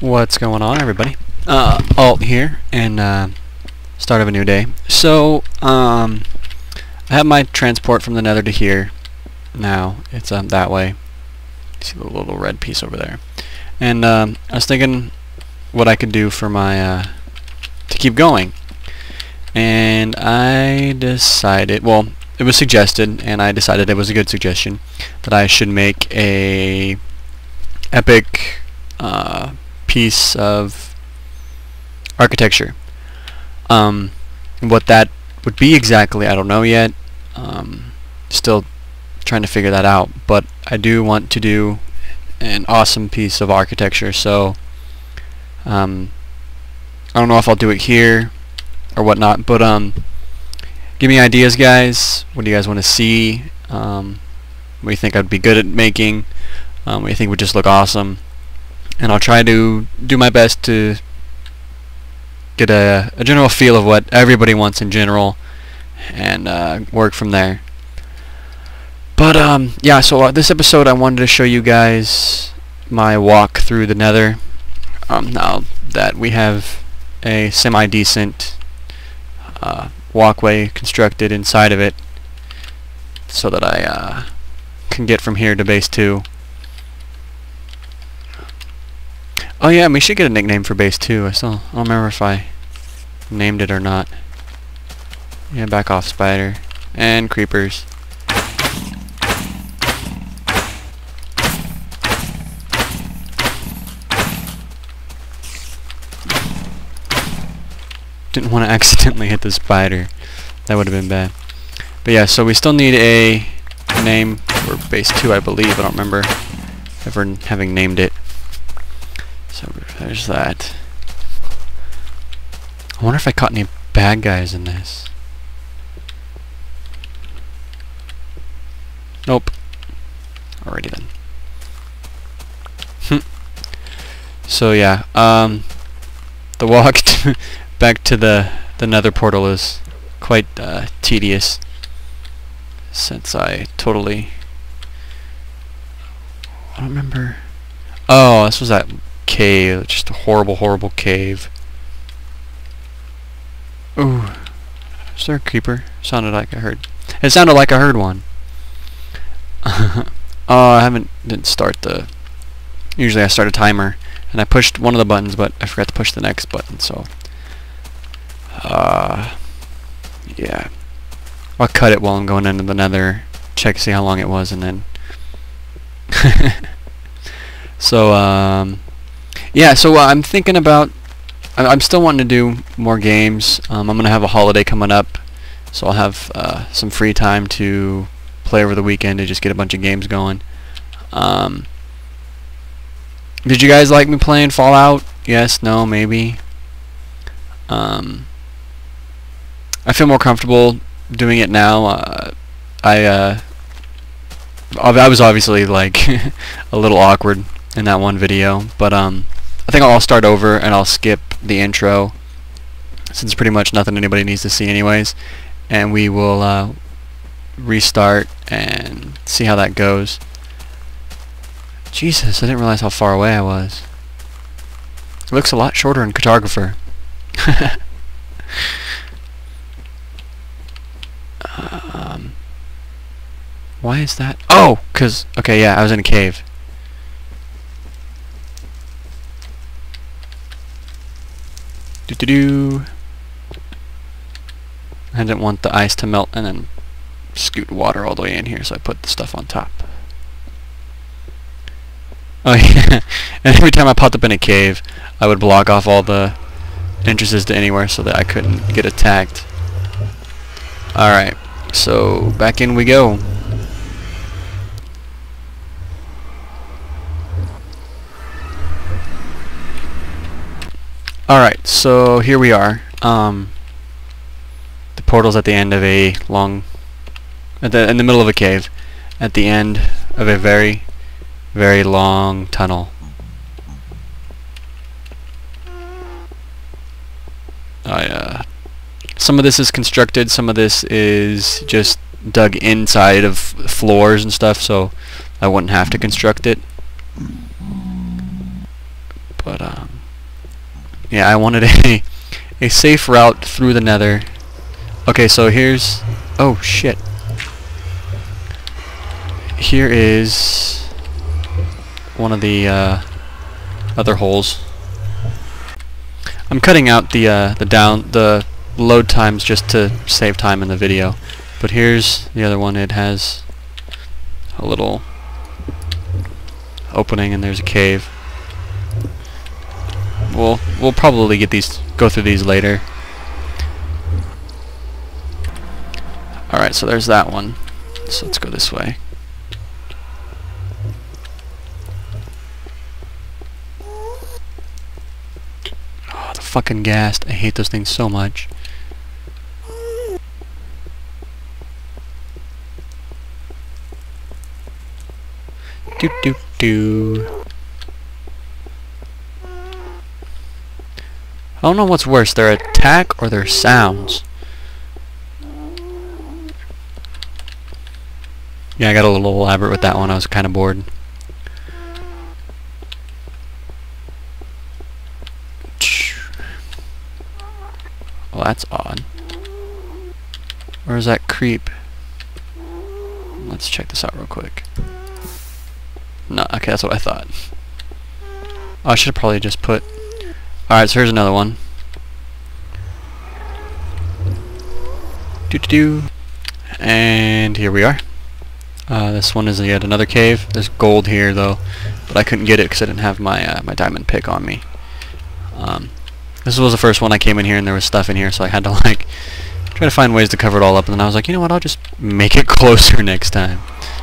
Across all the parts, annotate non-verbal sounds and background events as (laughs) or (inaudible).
What's going on, everybody? Uh, Alt here, and uh, start of a new day. So, um, I have my transport from the Nether to here. Now it's um that way. See the little red piece over there. And um, I was thinking what I could do for my uh, to keep going. And I decided, well, it was suggested, and I decided it was a good suggestion that I should make a epic uh, piece of architecture. Um, what that would be exactly, I don't know yet. Um, still trying to figure that out. But I do want to do an awesome piece of architecture. So um, I don't know if I'll do it here or whatnot. But um, give me ideas, guys. What do you guys want to see? Um, what do you think I'd be good at making? Um, what do you think would just look awesome? And I'll try to do my best to get a, a general feel of what everybody wants in general and uh, work from there. But um, yeah, so uh, this episode I wanted to show you guys my walk through the nether. Um, now that we have a semi-decent uh, walkway constructed inside of it so that I uh, can get from here to base 2 Oh yeah, we should get a nickname for base too. I still I don't remember if I named it or not. Yeah, back off spider. And creepers. Didn't want to (laughs) accidentally hit the spider. That would have been bad. But yeah, so we still need a name for base 2, I believe. I don't remember ever having named it. So there's that. I wonder if I caught any bad guys in this. Nope. Alrighty then. Hmm. so yeah, um, the walk (laughs) back to the the nether portal is quite uh, tedious since I totally I don't remember oh this was that cave. Just a horrible, horrible cave. Ooh. Is there a creeper? Sounded like I heard. It sounded like I heard one. (laughs) oh, I haven't didn't start the. Usually I start a timer, and I pushed one of the buttons, but I forgot to push the next button. So. Uh. Yeah. I'll cut it while I'm going into the nether. Check see how long it was, and then. (laughs) so um yeah, so uh, I'm thinking about. I'm still wanting to do more games. Um, I'm gonna have a holiday coming up, so I'll have uh, some free time to play over the weekend to just get a bunch of games going. Um, did you guys like me playing Fallout? Yes, no, maybe. Um, I feel more comfortable doing it now. Uh, I uh, I was obviously like (laughs) a little awkward in that one video, but um. I think I'll start over and I'll skip the intro since pretty much nothing anybody needs to see anyways. And we will uh, restart and see how that goes. Jesus I didn't realize how far away I was. It looks a lot shorter in cartographer. (laughs) Um, why is that? Oh cause okay yeah I was in a cave Do do do. I didn't want the ice to melt and then scoot water all the way in here, so I put the stuff on top. Oh (laughs) yeah, and every time I popped up in a cave, I would block off all the entrances to anywhere so that I couldn't get attacked. Alright, so back in we go. Alright, so here we are. Um, the portal's at the end of a long... At the, in the middle of a cave. At the end of a very, very long tunnel. I, uh, some of this is constructed, some of this is just dug inside of floors and stuff, so I wouldn't have to construct it. Yeah, I wanted a (laughs) a safe route through the nether. Okay, so here's... Oh, shit. Here is one of the uh, other holes. I'm cutting out the uh, the down the load times just to save time in the video. But here's the other one. It has a little opening and there's a cave. We'll we'll probably get these go through these later. Alright, so there's that one. So let's go this way. Oh, the fucking ghast. I hate those things so much. Do do do. I don't know what's worse, their attack or their sounds. Yeah, I got a little elaborate with that one. I was kind of bored. Well, that's odd. Where's that creep? Let's check this out real quick. No, okay, that's what I thought. I should probably just put... Alright, so here's another one. Do do do. And here we are. Uh, this one is yet another cave. There's gold here though, but I couldn't get it because I didn't have my uh, my diamond pick on me. Um, this was the first one I came in here and there was stuff in here, so I had to (laughs) like try to find ways to cover it all up. And then I was like, you know what? I'll just make it (laughs) closer next time.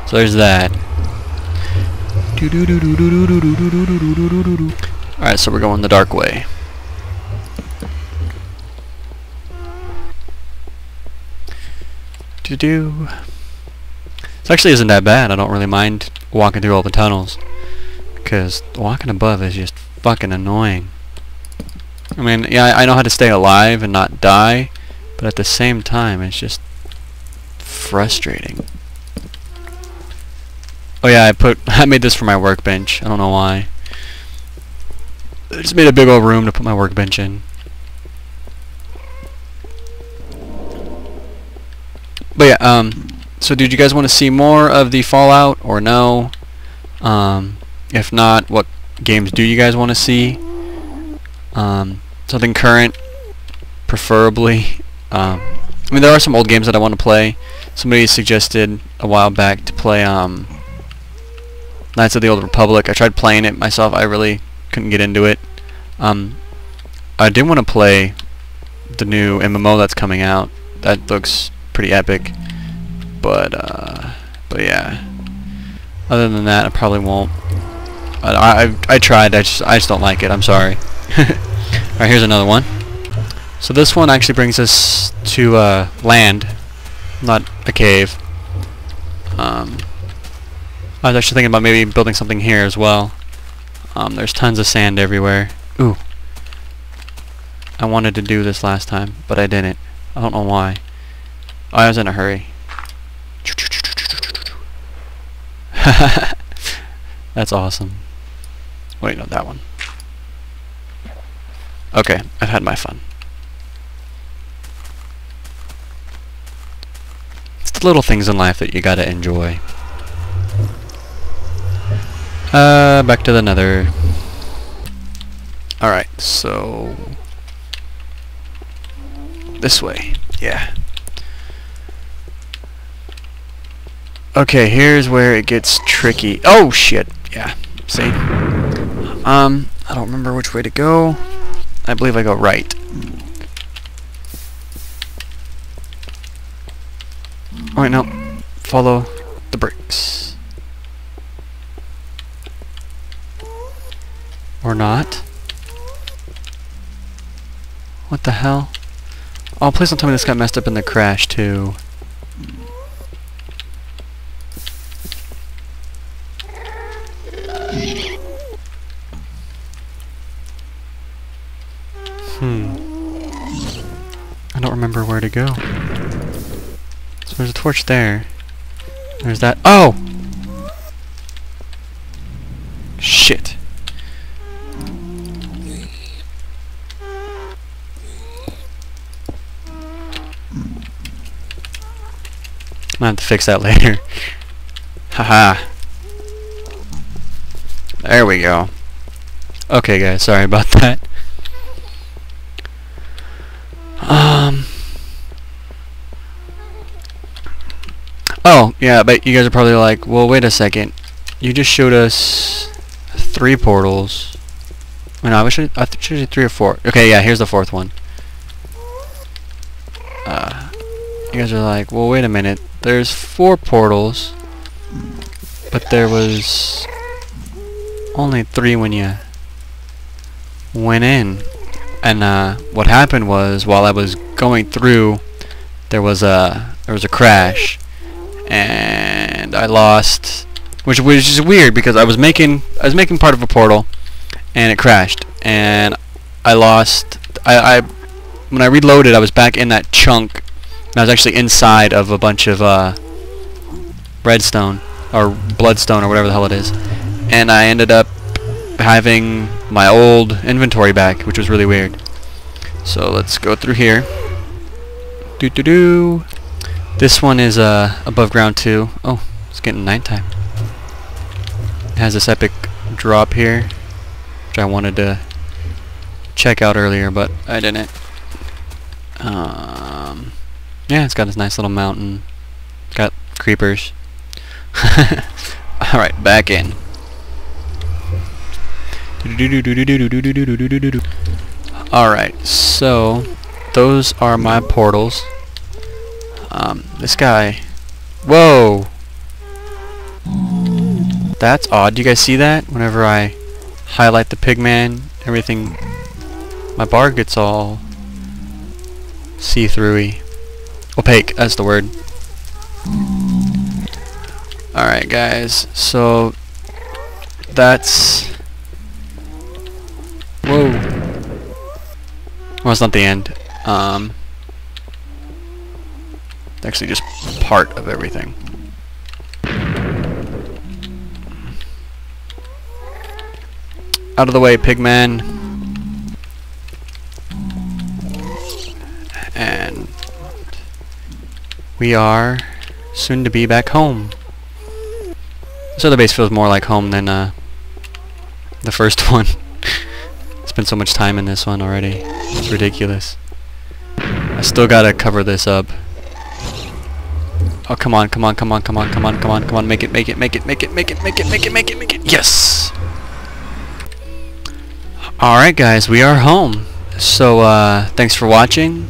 So there's that. Alright, so we're going the dark way. Do do. This actually isn't that bad. I don't really mind walking through all the tunnels. Because walking above is just fucking annoying. I mean, yeah, I know how to stay alive and not die, but at the same time, it's just frustrating. Oh yeah, I put (laughs) I made this for my workbench. I don't know why. I just made a big old room to put my workbench in. But yeah, um, so did you guys want to see more of the Fallout or no? Um, if not, what games do you guys want to see? Um, something current, preferably. Um, I mean, there are some old games that I want to play. Somebody suggested a while back to play um, Knights of the Old Republic. I tried playing it myself. I really couldn't get into it. Um, I did want to play the new MMO that's coming out. That looks pretty epic. But, uh, but yeah. Other than that, I probably won't. I, I, I tried. I just, I just don't like it. I'm sorry. (laughs) Alright, here's another one. So this one actually brings us to uh, land, not a cave. Um, I was actually thinking about maybe building something here as well. Um, there's tons of sand everywhere. Ooh. I wanted to do this last time, but I didn't. I don't know why. Oh, I was in a hurry. (laughs) That's awesome. Wait, no, that one. Okay, I've had my fun. It's the little things in life that you gotta enjoy. Uh, back to the nether. Alright, so... This way. Yeah. Okay, here's where it gets tricky. Oh, shit. Yeah, see? Um, I don't remember which way to go. I believe I go right. Alright, now. Follow the bricks. Or not. What the hell? Oh, please don't tell me this got messed up in the crash, too. torch there. There's that. Oh! Shit. I'm gonna have to fix that (laughs) later. Haha. there we go. Okay guys, sorry about yeah, but you guys are probably like, well wait a second. You just showed us three portals. Oh, no, I wish I, I showed you three or four. Okay, yeah, here's the fourth one. Uh, you guys are like, well wait a minute. There's four portals, but there was only three when you went in. And uh, what happened was, while I was going through, there was a there was a crash, and I lost, which which is weird because I was making I was making part of a portal, and it crashed, and I lost. I, I when I reloaded, I was back in that chunk. And I was actually inside of a bunch of uh, redstone or bloodstone or whatever the hell it is, and I ended up having my old inventory back, which was really weird. So let's go through here. Do do do. This one is uh, above ground too. Oh, it's getting nighttime. It has this epic drop here, which I wanted to check out earlier, but I didn't. Um, yeah, it's got this nice little mountain. Got creepers. (laughs) Alright, back in. Alright, so those are my portals. Um, this guy. Whoa! That's odd. Do you guys see that? Whenever I highlight the pigman, everything, my bar gets all see-throughy. Opaque, that's the word. Alright guys, so that's Whoa. Well, it's not the end. Um, actually just part of everything. Out of the way, pigman. And we are soon to be back home. This other base feels more like home than uh, the first (laughs) one. Spent so much time in this one already. It's ridiculous. I still gotta cover this up. Oh, come on, come on, come on, come on, come on, come on, come on, make it, make it, make it, make it, make it, make it, make it, make it, make it, yes! Alright guys, we are home. So, uh, thanks for watching.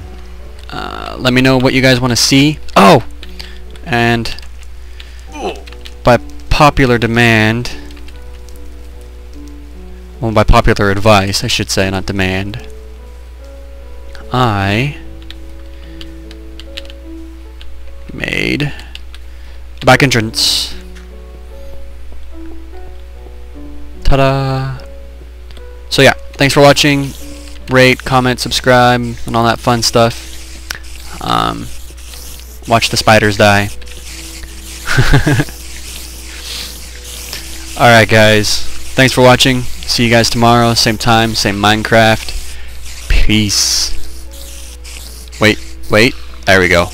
Uh, let me know what you guys want to see. Oh! And, by popular demand, well, by popular advice, I should say, not demand, I made the back entrance. Ta-da! So yeah, thanks for watching. Rate, comment, subscribe, and all that fun stuff. Um, watch the spiders die. (laughs) Alright guys, thanks for watching. See you guys tomorrow, same time, same Minecraft. Peace. Wait, wait. There we go.